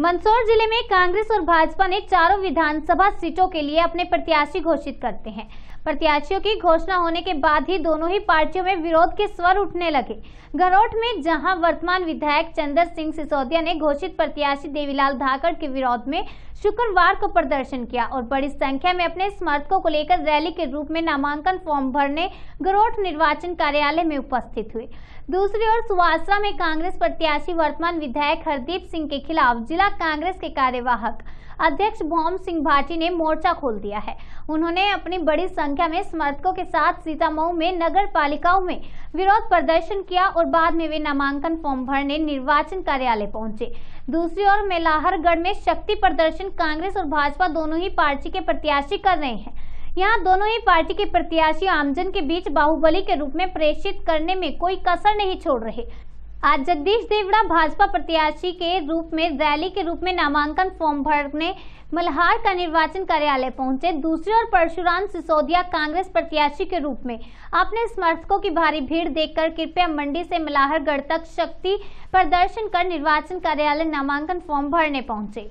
मंदसौर ज़िले में कांग्रेस और भाजपा ने चारों विधानसभा सीटों के लिए अपने प्रत्याशी घोषित करते हैं। प्रत्याशियों की घोषणा होने के बाद ही दोनों ही पार्टियों में विरोध के स्वर उठने लगे। गरौट में जहाँ वर्तमान विधायक चंद्र सिंह सिसोदिया ने घोषित प्रत्याशी देवीलाल धाकड़ के विरोध में शुक्रवार को प्रदर्शन किया और बड़ी संख्या में अपने समर्थकों को लेकर रैली के रूप में नामांकन फॉर्म भरने गरौट निर्वाचन कार्यालय में उपस्थित हुए। दूसरी ओर सुवासरा में कांग्रेस प्रत्याशी वर्तमान विधायक हरदीप सिंह के खिलाफ जिला कांग्रेस के कार्यवाहक अध्यक्ष भौम सिंह भाटी ने मोर्चा खोल दिया है। उन्होंने अपनी बड़ी संख्या में समर्थकों के साथ सीतामऊ में नगर पालिकाओं में विरोध प्रदर्शन किया और बाद में वे नामांकन फॉर्म भरने निर्वाचन कार्यालय पहुँचे। दूसरी ओर मेलाहरगढ़ में शक्ति प्रदर्शन कांग्रेस और भाजपा दोनों ही पार्टी के प्रत्याशी कर रहे हैं। यहाँ दोनों ही पार्टी के प्रत्याशी आमजन के बीच बाहुबली के रूप में प्रेषित करने में कोई कसर नहीं छोड़ रहे। आज जगदीश देवड़ा भाजपा प्रत्याशी के रूप में, रैली के रूप में नामांकन फॉर्म भरने मल्हार का निर्वाचन कार्यालय पहुँचे। दूसरी ओर परशुराम सिसोदिया कांग्रेस प्रत्याशी के रूप में। अपने समर्थकों की भारी भीड़ देखकर कृपया मंडी से मल्हारगढ़ तक शक्ति प्रदर्शन कर निर्वाचन कार्यालय नामांकन फॉर्म भरने पहुँचे।